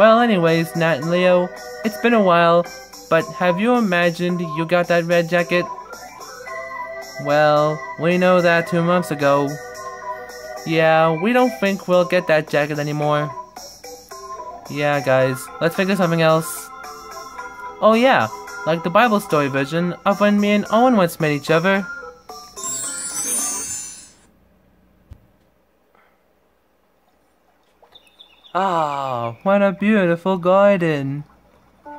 well, anyways, Nat and Leo, it's been a while, but have you imagined you got that red jacket? Well, we know that two months ago. Yeah, we don't think we'll get that jacket anymore. Yeah, guys, let's of something else. Oh yeah, like the Bible story version of when me and Owen once met each other. Ah, what a beautiful garden.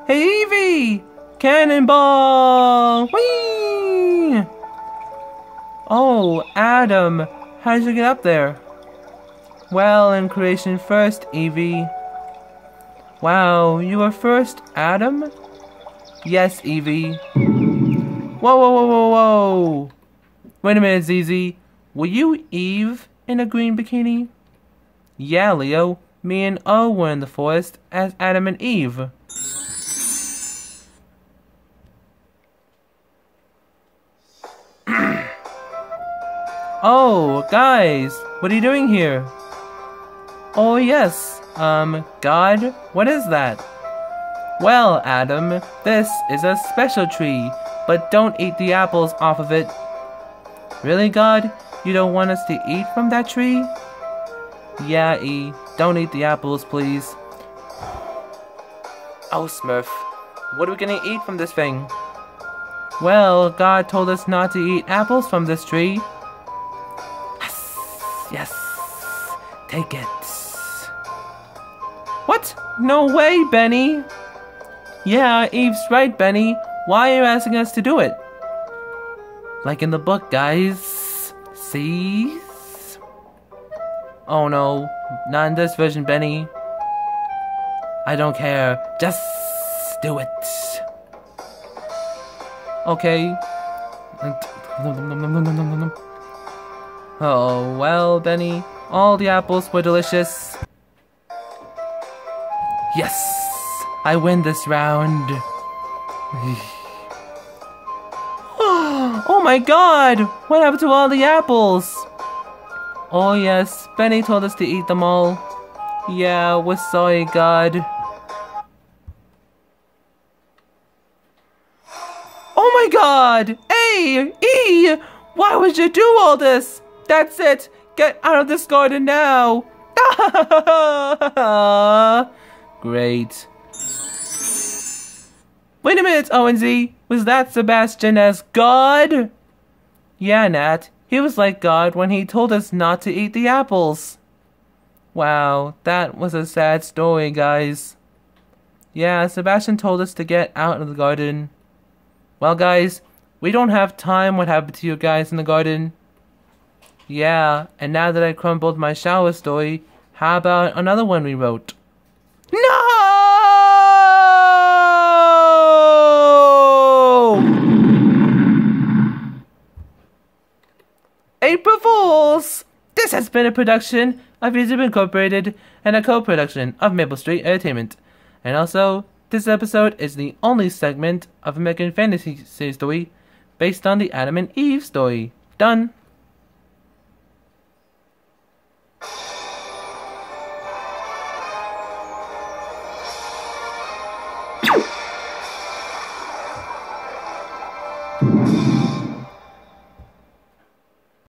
Hey Evie! Cannonball! Whee! Oh, Adam, how did you get up there? Well, in creation first, Evie. Wow, you were first, Adam? Yes, Evie. Whoa, whoa, whoa, whoa, whoa! Wait a minute, ZZ. Were you Eve in a green bikini? Yeah, Leo. Me and O were in the forest as Adam and Eve. oh, guys, what are you doing here? Oh, yes, um, God, what is that? Well, Adam, this is a special tree, but don't eat the apples off of it. Really, God? You don't want us to eat from that tree? Yeah, E. Don't eat the apples, please. Oh, Smurf. What are we gonna eat from this thing? Well, God told us not to eat apples from this tree. Yes, yes. Take it. What? No way, Benny. Yeah, Eve's right, Benny. Why are you asking us to do it? Like in the book, guys. See? Oh no, not in this version, Benny. I don't care. Just do it. Okay. Oh, well, Benny. All the apples were delicious. Yes! I win this round. oh my god! What happened to all the apples? Oh yes, Benny told us to eat them all. Yeah, we're sorry, God. Oh my god! A! E! Why would you do all this? That's it! Get out of this garden now! Great. Wait a minute, ONZ! Was that Sebastian as God? Yeah, Nat. He was like God when he told us not to eat the apples. Wow, that was a sad story, guys. Yeah, Sebastian told us to get out of the garden. Well, guys, we don't have time what happened to you guys in the garden. Yeah, and now that I crumbled my shower story, how about another one we wrote? April Fools! This has been a production of YouTube Incorporated and a co-production of Maple Street Entertainment. And also, this episode is the only segment of American Fantasy Story based on the Adam and Eve story. Done.